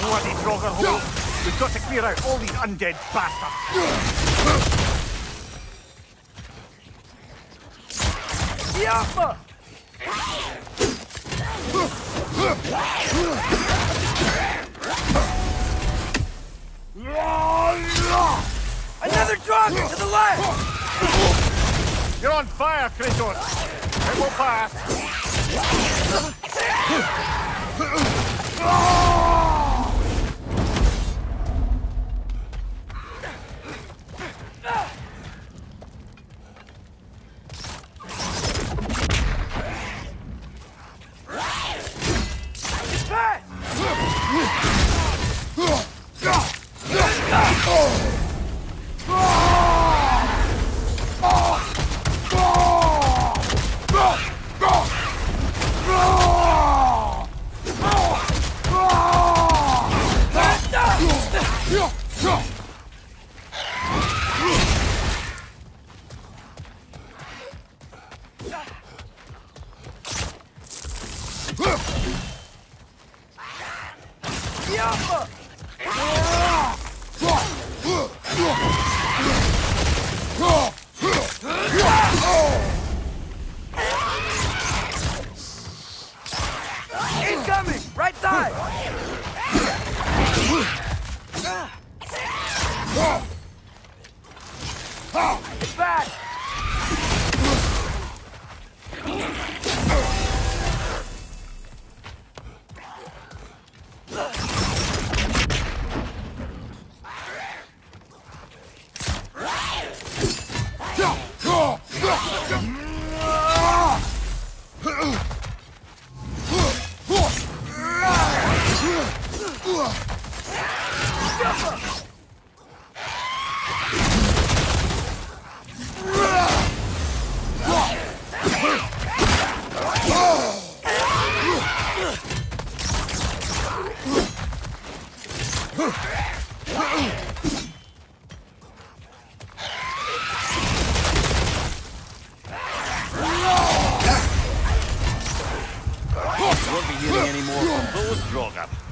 bloody Draugr hole. We've got to clear out all these undead bastards. Yaffa! Another Draugr to the left! You're on fire, Kratos! It will pass! Incoming! Right side! It's back! You won't be hearing any more from those Draugr.